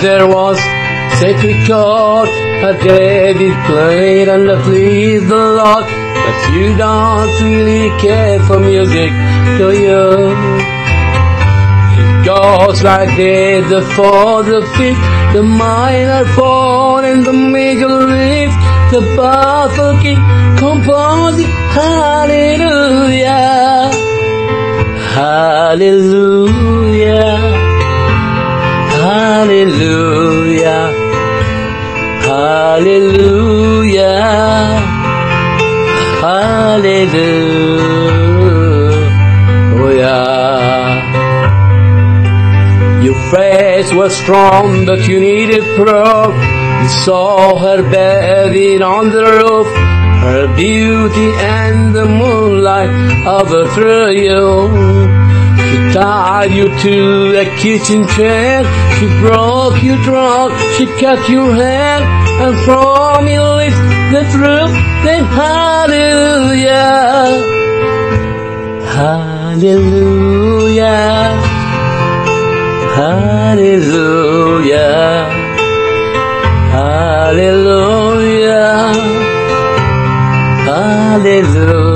there was sacred chord that David played and that pleased the Lord. But you don't really care for music, do you? It goes like this, the fourth, the fifth, the minor fall and the major lift, the powerful king composing hallelujah. Hallelujah. Hallelujah. Hallelujah. Your faith was strong, but you needed proof. You saw her bathing on the roof. Her beauty and the moonlight overthrew you. She tied you to a kitchen chair. She broke your trunk. She cut your hair. And from your lips the truth. Then hallelujah. Hallelujah. Hallelujah. Hallelujah. Hallelujah.